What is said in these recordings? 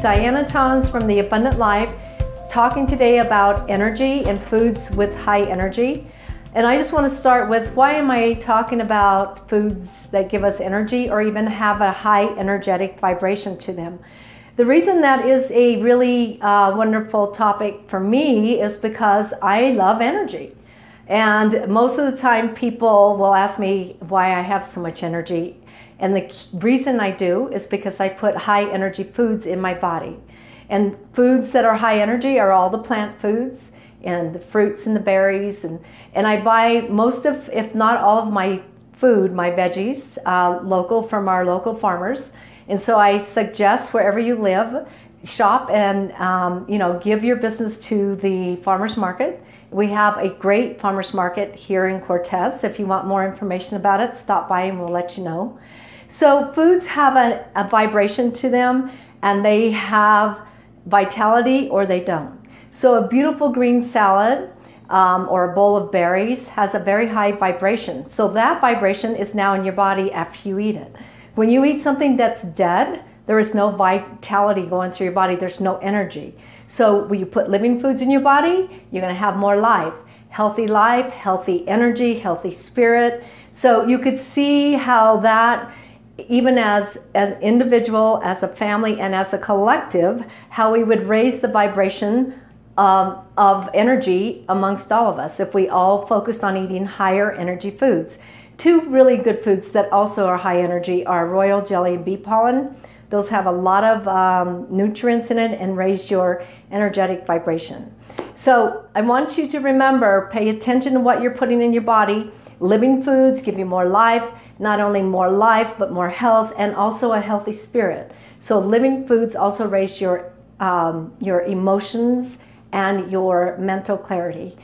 Dyanna Thoms from The Abundant Life, talking today about energy and foods with high energy. And I just want to start with why am I talking about foods that give us energy or even have a high energetic vibration to them? The reason that is a really uh, wonderful topic for me is because I love energy. And most of the time, people will ask me why I have so much energy. And the reason I do is because I put high energy foods in my body. And foods that are high energy are all the plant foods and the fruits and the berries. And, and I buy most of, if not all of my food, my veggies, uh, local from our local farmers. And so I suggest wherever you live, shop and um, you know give your business to the farmers market. We have a great farmers market here in Cortez. If you want more information about it, stop by and we'll let you know. So foods have a, a vibration to them and they have vitality or they don't. So a beautiful green salad um, or a bowl of berries has a very high vibration. So that vibration is now in your body after you eat it. When you eat something that's dead, there is no vitality going through your body. There's no energy. So when you put living foods in your body, you're going to have more life. Healthy life, healthy energy, healthy spirit. So you could see how that even as an individual, as a family, and as a collective, how we would raise the vibration um, of energy amongst all of us if we all focused on eating higher energy foods. Two really good foods that also are high energy are royal jelly and bee pollen. Those have a lot of um, nutrients in it and raise your energetic vibration. So I want you to remember, pay attention to what you're putting in your body. Living foods give you more life not only more life, but more health and also a healthy spirit. So living foods also raise your, um, your emotions and your mental clarity.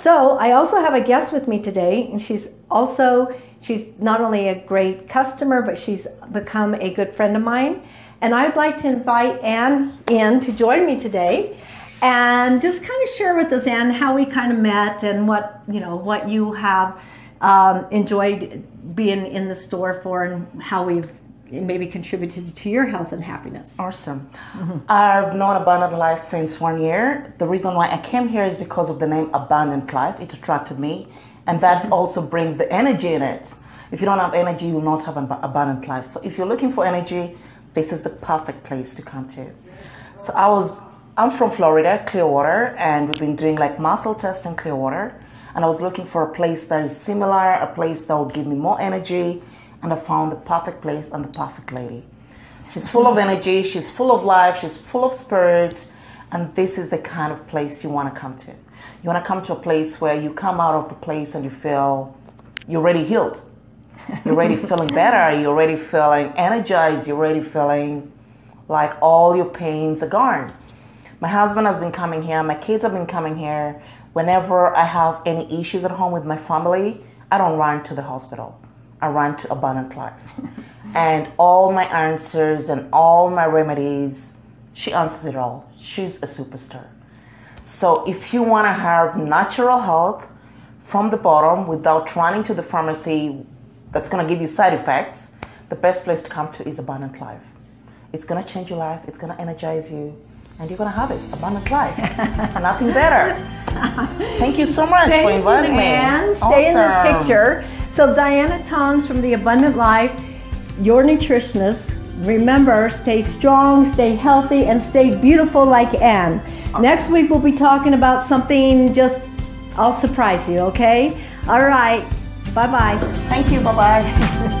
So I also have a guest with me today, and she's also she's not only a great customer, but she's become a good friend of mine. And I'd like to invite Anne in to join me today and just kind of share with us, Anne, how we kind of met and what you know what you have um, enjoyed being in the store for and how we've maybe contributed to your health and happiness. Awesome. Mm-hmm. I've known Abundant Life since one year. The reason why I came here is because of the name Abundant Life. It attracted me, and that mm-hmm. also brings the energy in it. If you don't have energy, you will not have an abundant life. So if you're looking for energy, this is the perfect place to come to. So I was, I'm from Florida, Clearwater, and we've been doing like muscle tests in Clearwater and I was looking for a place that is similar, a place that would give me more energy, and I found the perfect place and the perfect lady. She's full of energy, she's full of life, she's full of spirit, and this is the kind of place you want to come to. You want to come to a place where you come out of the place and you feel you're already healed. You're already feeling better, you're already feeling energized, you're already feeling like all your pains are gone. My husband has been coming here, my kids have been coming here, Whenever I have any issues at home with my family, I don't run to the hospital. I run to Abundant Life. and all my answers and all my remedies, she answers it all. She's a superstar. So if you want to have natural health from the bottom without running to the pharmacy that's going to give you side effects, the best place to come to is Abundant Life. It's going to change your life, it's going to energize you, and you're going to have it abundant life. Nothing better. Thank you so much Thank for inviting you, me. And stay awesome. in this picture. So Dyanna Thoms from The Abundant Life, your nutritionist. Remember, stay strong, stay healthy, and stay beautiful like Anne. Next week we'll be talking about something just, I'll surprise you, okay? All right. Bye-bye. Thank you. Bye-bye.